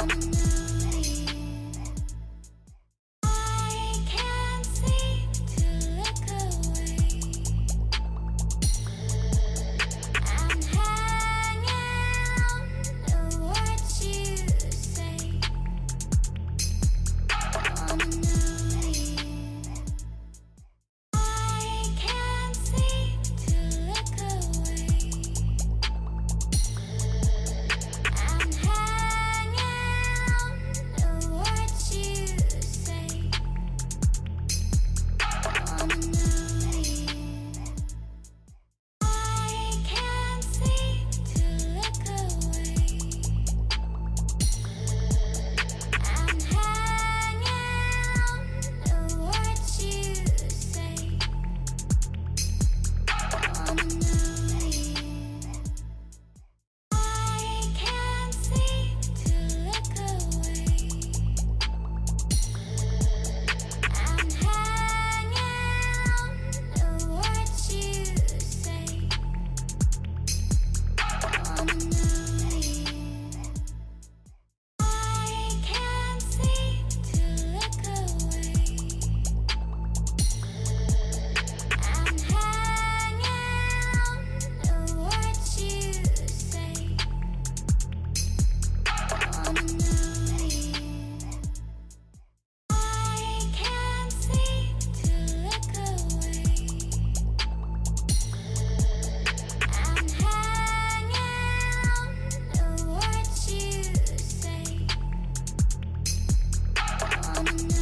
I'm Bye.